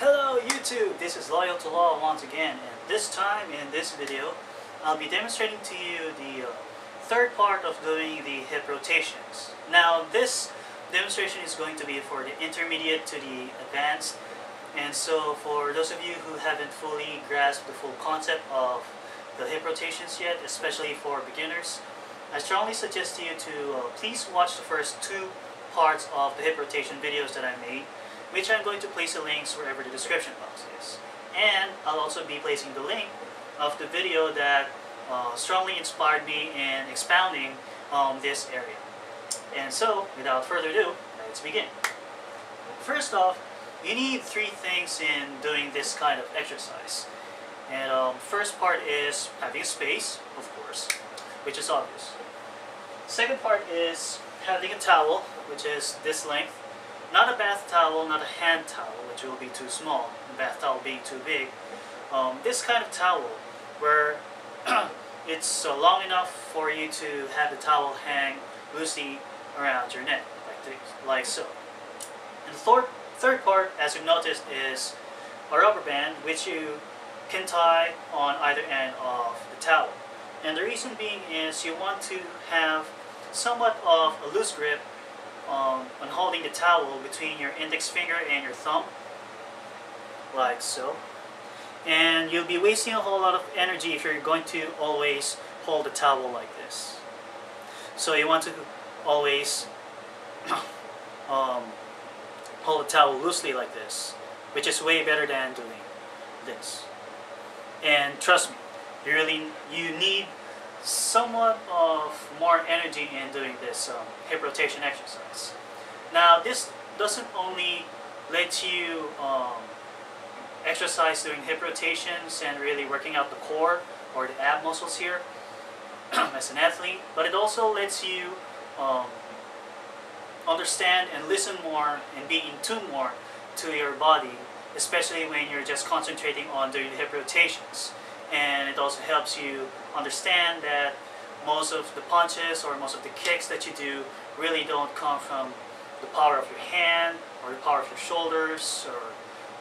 Hello YouTube, this is Loyal to Law once again and this time in this video I'll be demonstrating to you the uh, third part of doing the hip rotations. Now this demonstration is going to be for the intermediate to the advanced and so for those of you who haven't fully grasped the full concept of the hip rotations yet, especially for beginners, I strongly suggest to you to uh, please watch the first two parts of the hip rotation videos that I made which I'm going to place the links wherever the description box is. And I'll also be placing the link of the video that uh, strongly inspired me in expounding um, this area. And so, without further ado, let's begin. First off, you need three things in doing this kind of exercise. And um, first part is having space, of course, which is obvious. Second part is having a towel, which is this length, not a bath towel, not a hand towel, which will be too small, the bath towel being too big. Um, this kind of towel, where it's long enough for you to have the towel hang loosely around your neck, like, this, like so. And the third, third part, as you noticed, is a rubber band, which you can tie on either end of the towel. And the reason being is you want to have somewhat of a loose grip holding the towel between your index finger and your thumb, like so. And you'll be wasting a whole lot of energy if you're going to always hold the towel like this. So you want to always um, hold the towel loosely like this, which is way better than doing this. And trust me, you really you need somewhat of more energy in doing this um, hip rotation exercise. Now this doesn't only let you um, exercise doing hip rotations and really working out the core or the ab muscles here as an athlete, but it also lets you um, understand and listen more and be in tune more to your body, especially when you're just concentrating on doing hip rotations. And it also helps you understand that most of the punches or most of the kicks that you do really don't come from the power of your hand or the power of your shoulders or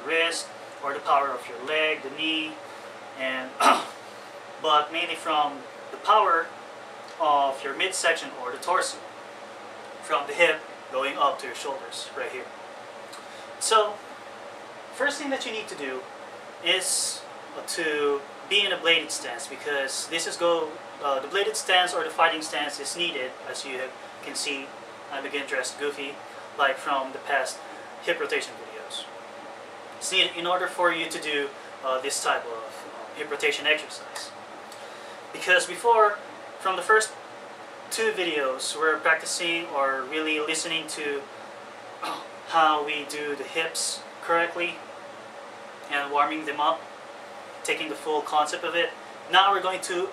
the wrist or the power of your leg, the knee, and but mainly from the power of your midsection or the torso from the hip going up to your shoulders right here. So first thing that you need to do is to be in a bladed stance because this is go uh, the bladed stance or the fighting stance is needed as you can see I begin dressed goofy like from the past hip rotation videos. See, in order for you to do uh, this type of uh, hip rotation exercise. Because before, from the first two videos, we're practicing or really listening to how we do the hips correctly and warming them up taking the full concept of it. Now we're going to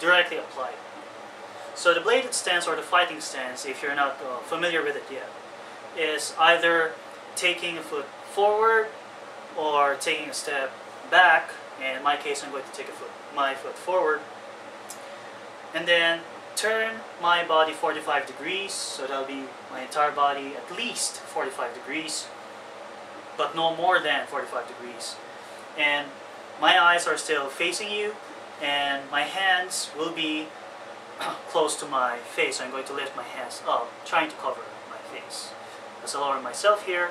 directly apply it. So the bladed stance or the fighting stance, if you're not uh, familiar with it yet, is either taking a foot forward or taking a step back. And in my case, I'm going to take a foot, my foot forward. And then turn my body 45 degrees, so that'll be my entire body at least 45 degrees, but no more than 45 degrees. And my eyes are still facing you and my hands will be Uh, close to my face. I'm going to lift my hands up, trying to cover my face. As I lower myself here,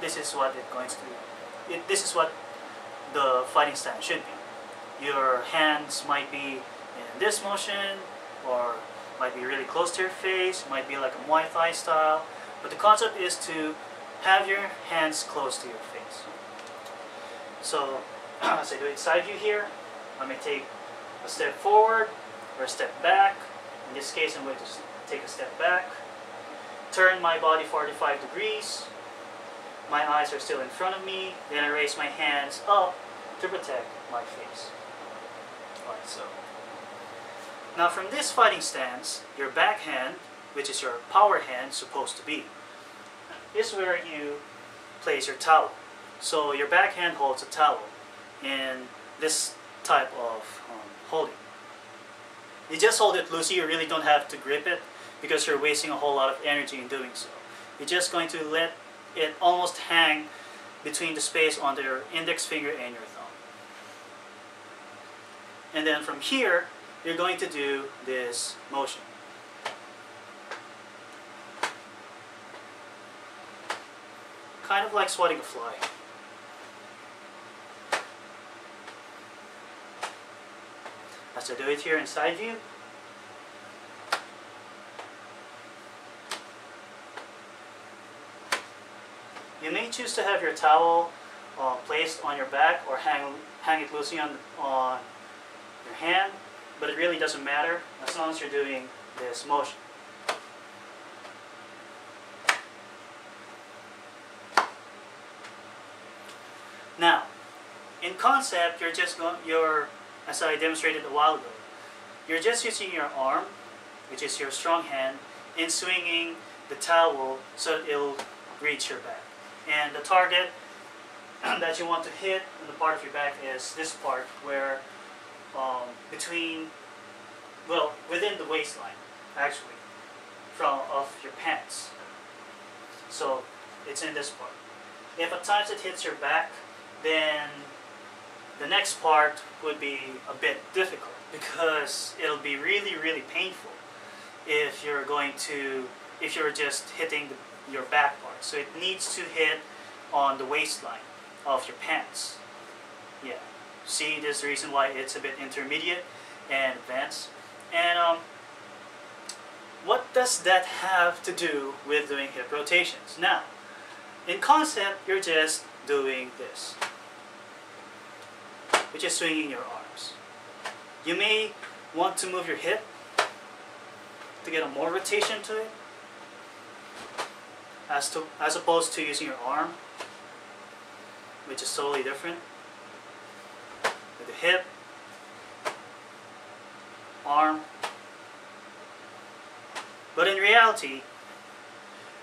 this is what it's going to. It, this is what the fighting stance should be. Your hands might be in this motion or might be really close to your face, might be like a Muay Thai style, but the concept is to have your hands close to your face. So as I do it side view here, I may take a step forward or a step back. In this case, I'm going to take a step back, turn my body 45 degrees, my eyes are still in front of me, then I raise my hands up to protect my face. Alright, so. Now from this fighting stance, your back hand, which is your power hand supposed to be, is where you place your towel. So your back hand holds a towel in this type of um, holding. You just hold it loosely, you really don't have to grip it because you're wasting a whole lot of energy in doing so. You're just going to let it almost hang between the space on your index finger and your thumb. And then from here, you're going to do this motion. Kind of like swatting a fly. I do it here in side view, You may choose to have your towel uh, placed on your back or hang, hang it loosely on, on your hand, but it really doesn't matter as long as you're doing this motion. Now, in concept, you're just going, you're, as I demonstrated a while ago, you're just using your arm, which is your strong hand, in swinging the towel so it'll reach your back. And the target that you want to hit in the part of your back is this part where um, between, well, within the waistline, actually, from of your pants. So it's in this part. If at times it hits your back, then the next part would be a bit difficult because it'll be really, really painful if you're going to, if you're just hitting the your back part. So it needs to hit on the waistline of your pants. Yeah. See, the reason why it's a bit intermediate and advanced. And um, what does that have to do with doing hip rotations? Now, in concept, you're just doing this, which is swinging your arms. You may want to move your hip to get a more rotation to it, as to as opposed to using your arm, which is totally different. With the hip, arm. But in reality,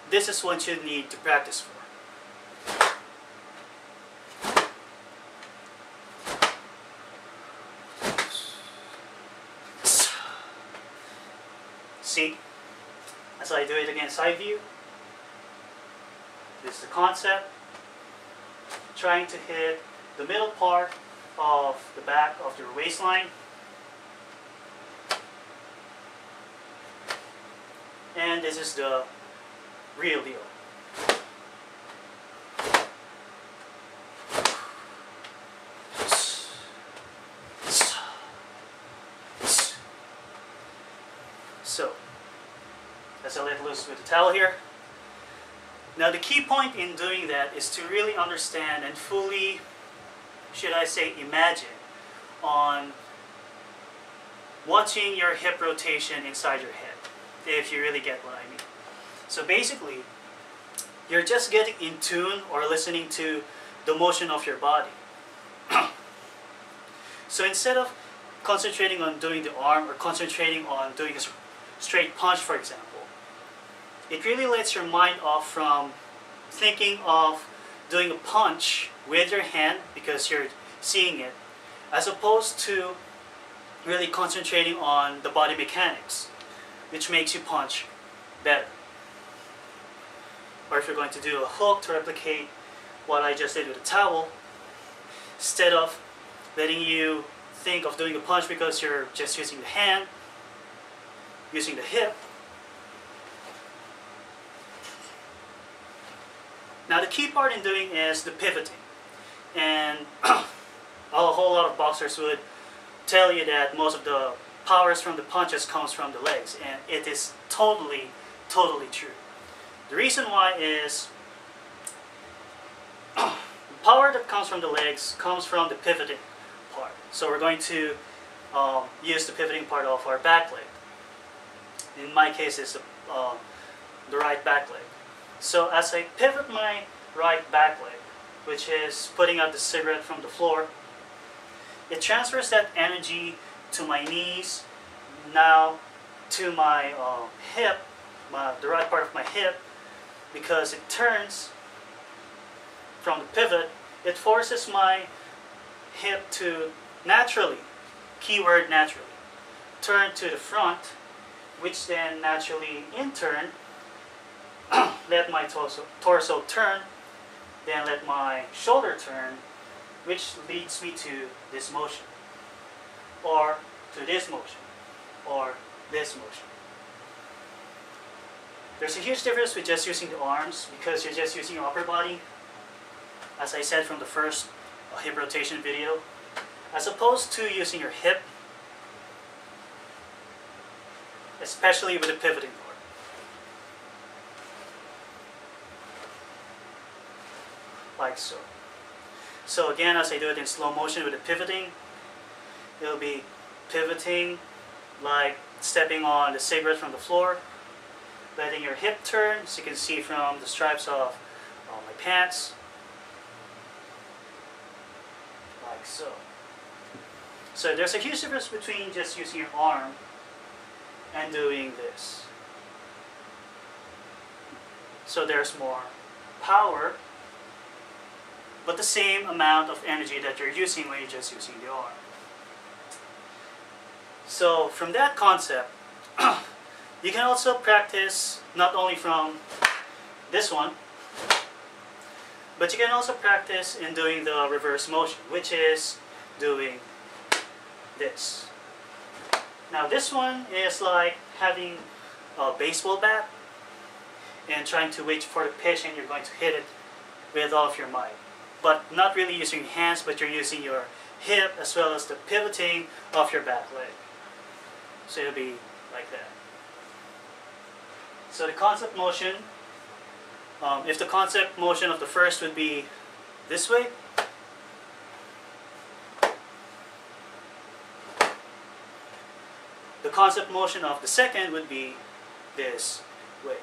this is what you need to practice for. See, as I do it against side view, this is the concept. Trying to hit the middle part of the back of your waistline. And this is the real deal. So, as I let loose with the towel here. Now the key point in doing that is to really understand and fully, should I say, imagine on watching your hip rotation inside your head, if you really get what I mean. So basically, you're just getting in tune or listening to the motion of your body. so instead of concentrating on doing the arm or concentrating on doing a straight punch, for example, it really lets your mind off from thinking of doing a punch with your hand because you're seeing it, as opposed to really concentrating on the body mechanics, which makes you punch better. Or if you're going to do a hook to replicate what I just did with a towel, instead of letting you think of doing a punch because you're just using the hand, using the hip, Now the key part in doing is the pivoting. And a whole lot of boxers would tell you that most of the powers from the punches comes from the legs. And it is totally, totally true. The reason why is the power that comes from the legs comes from the pivoting part. So we're going to um, use the pivoting part of our back leg. In my case, it's the, uh, the right back leg. So as I pivot my right back leg, which is putting out the cigarette from the floor, it transfers that energy to my knees, now to my uh, hip, my, the right part of my hip, because it turns from the pivot, it forces my hip to naturally, keyword naturally, turn to the front, which then naturally in turn let my torso, torso turn, then let my shoulder turn, which leads me to this motion, or to this motion, or this motion. There's a huge difference with just using the arms because you're just using your upper body, as I said from the first uh, hip rotation video, as opposed to using your hip, especially with the pivoting part. Like so. So again, as I do it in slow motion with the pivoting, it'll be pivoting like stepping on the cigarette from the floor, letting your hip turn, as you can see from the stripes of my pants, like so. So there's a huge difference between just using your arm and doing this. So there's more power, but the same amount of energy that you're using when you're just using the arm. So from that concept, you can also practice not only from this one, but you can also practice in doing the reverse motion, which is doing this. Now this one is like having a baseball bat and trying to wait for the pitch and you're going to hit it with all of your might. But not really using hands, but you're using your hip as well as the pivoting of your back leg. So it'll be like that. So the concept motion, um, if the concept motion of the first would be this way, the concept motion of the second would be this way.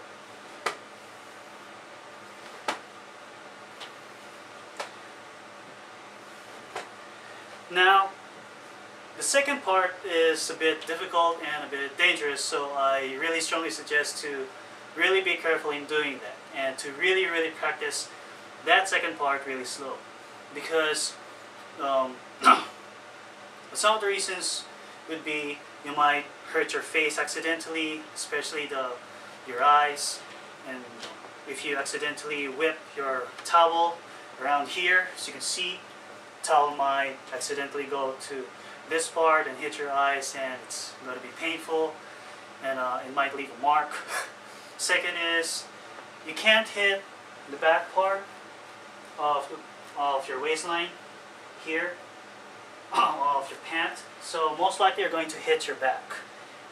Now, the second part is a bit difficult and a bit dangerous, so I really strongly suggest to really be careful in doing that and to really, really practice that second part really slow. Because um, some of the reasons would be you might hurt your face accidentally, especially the your eyes, and if you accidentally whip your towel around here, as you can see, towel might accidentally go to this part and hit your eyes and it's going to be painful and uh, it might leave a mark. Second is you can't hit the back part of, of your waistline here of your pants. so most likely you're going to hit your back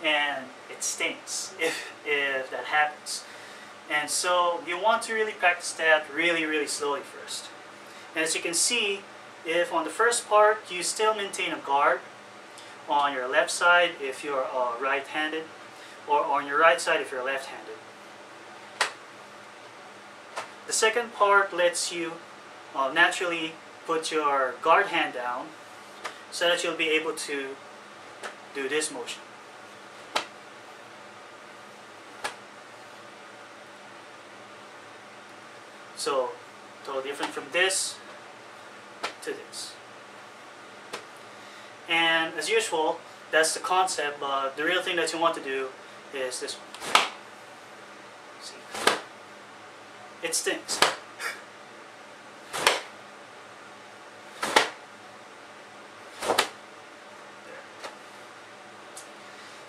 and it stinks if, if that happens and so you want to really practice that really really slowly first and as you can see if on the first part you still maintain a guard on your left side if you're uh, right-handed or on your right side if you're left-handed. The second part lets you uh, naturally put your guard hand down so that you'll be able to do this motion. So, totally different from this to this. And as usual, that's the concept, but the real thing that you want to do is this one. See? It stinks.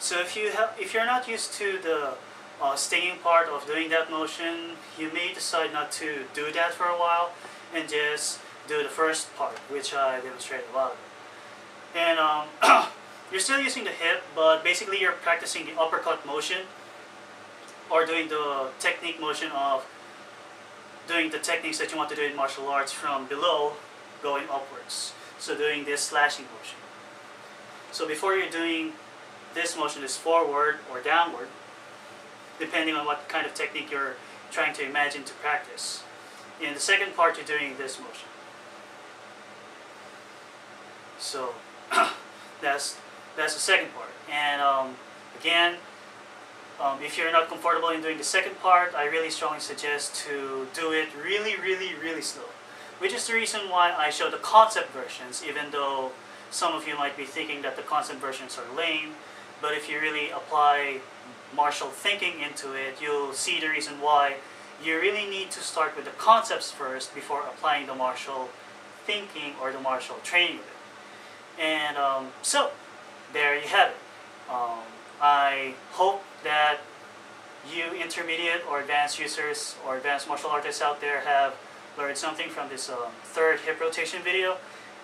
So if you have, if you're not used to the uh, stinging part of doing that motion, you may decide not to do that for a while and just do the first part, which I demonstrated a while ago. And um, you're still using the hip, but basically you're practicing the uppercut motion or doing the technique motion of doing the techniques that you want to do in martial arts from below going upwards. So doing this slashing motion. So before you're doing this motion is forward or downward, depending on what kind of technique you're trying to imagine to practice. In the second part, you're doing this motion. So that's that's the second part. And um, again, um, if you're not comfortable in doing the second part, I really strongly suggest to do it really, really, really slow. Which is the reason why I show the concept versions, even though some of you might be thinking that the concept versions are lame. But if you really apply martial thinking into it, you'll see the reason why you really need to start with the concepts first before applying the martial thinking or the martial training with it. And um, so, there you have it. Um, I hope that you intermediate or advanced users or advanced martial artists out there have learned something from this um, third hip rotation video.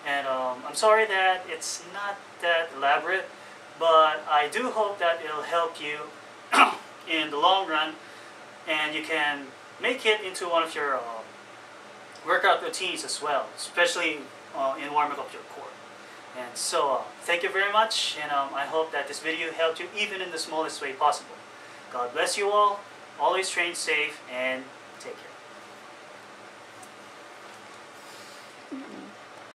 And um, I'm sorry that it's not that elaborate, but I do hope that it'll help you in the long run and you can make it into one of your uh, workout routines as well, especially uh, in warming up your core. And so, uh, thank you very much, and um, I hope that this video helped you even in the smallest way possible. God bless you all, always train safe, and.